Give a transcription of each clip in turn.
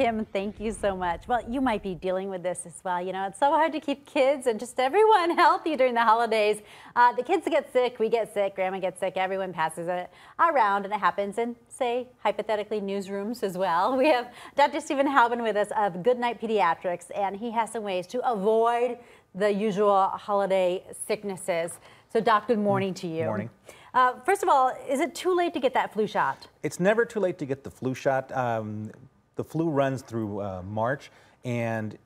Kim, thank you so much. Well, you might be dealing with this as well. You know, it's so hard to keep kids and just everyone healthy during the holidays. Uh, the kids get sick, we get sick, grandma gets sick, everyone passes it around, and it happens in, say, hypothetically, newsrooms as well. We have Dr. Steven Hauben with us of Good Night Pediatrics, and he has some ways to avoid the usual holiday sicknesses. So, Doc, good morning to you. Morning. Uh, first of all, is it too late to get that flu shot? It's never too late to get the flu shot. Um, the flu runs through uh, March, and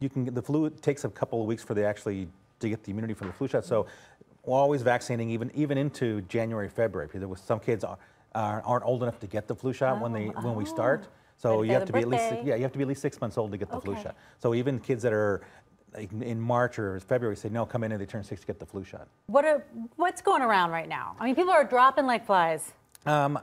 you can the flu takes a couple of weeks for the actually to get the immunity from the flu shot. So we're always vaccinating even even into January, February. Because some kids are, aren't old enough to get the flu shot oh, when they oh. when we start. So you have to be birthday. at least yeah you have to be at least six months old to get the okay. flu shot. So even kids that are in March or February say no, come in and they turn six to get the flu shot. What are, what's going around right now? I mean, people are dropping like flies. Um,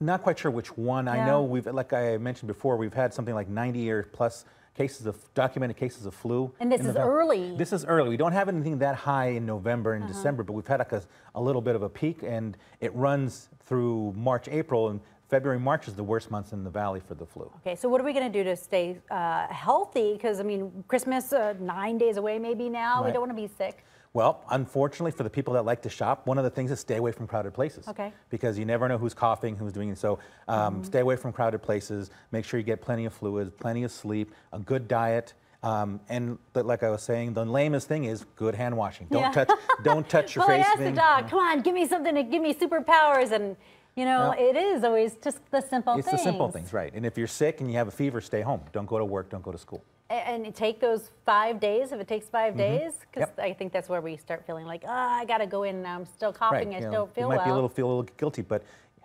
not quite sure which one. Yeah. I know we've, like I mentioned before, we've had something like 90 or plus cases of documented cases of flu. And this is early. This is early. We don't have anything that high in November and uh -huh. December, but we've had like a, a little bit of a peak, and it runs through March, April, and February, March is the worst months in the valley for the flu. Okay, so what are we going to do to stay uh, healthy? Because, I mean, Christmas, uh, nine days away maybe now. Right. We don't want to be sick. Well, unfortunately, for the people that like to shop, one of the things is stay away from crowded places. Okay. Because you never know who's coughing, who's doing it. So um, mm -hmm. stay away from crowded places. Make sure you get plenty of fluids, plenty of sleep, a good diet. Um, and like I was saying, the lamest thing is good hand washing. Don't yeah. touch, don't touch your well, face. Well, I asked the dog, come on, give me something to give me superpowers, and you know, it is always just the simple it's things. It's the simple things, right. And if you're sick and you have a fever, stay home. Don't go to work, don't go to school. And take those five days, if it takes 5 mm -hmm. days, because yep. I think that's where we start feeling like, oh, I got to go in and I'm still coughing, right. I you still know, feel You might well. be a little, feel a little guilty, but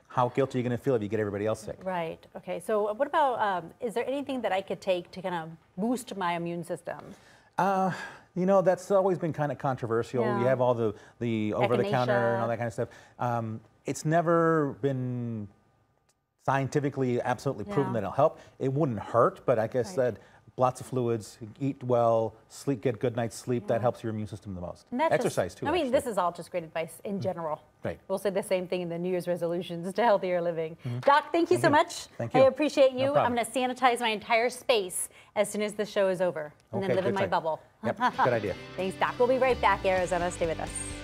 how guilty are you going to feel if you get everybody else sick? Right. Okay. So what about, um, is there anything that I could take to kind of boost my immune system? Uh, you know, that's always been kind of controversial. Yeah. You have all the, the over-the-counter and all that kind of stuff. Um, it's never been scientifically absolutely proven yeah. that it'll help. It wouldn't hurt, but I right. said, lots of fluids, eat well, sleep, get good night's sleep. Yeah. That helps your immune system the most. Exercise just, too. I mean, actually. this is all just great advice in mm. general. Right. We'll say the same thing in the New Year's resolutions to healthier living. Mm -hmm. Doc, thank you thank so you. much. Thank you. I appreciate you. No I'm going to sanitize my entire space as soon as the show is over, and okay, then live in my time. bubble. Yep. good idea. Thanks, Doc. We'll be right back. Arizona, stay with us.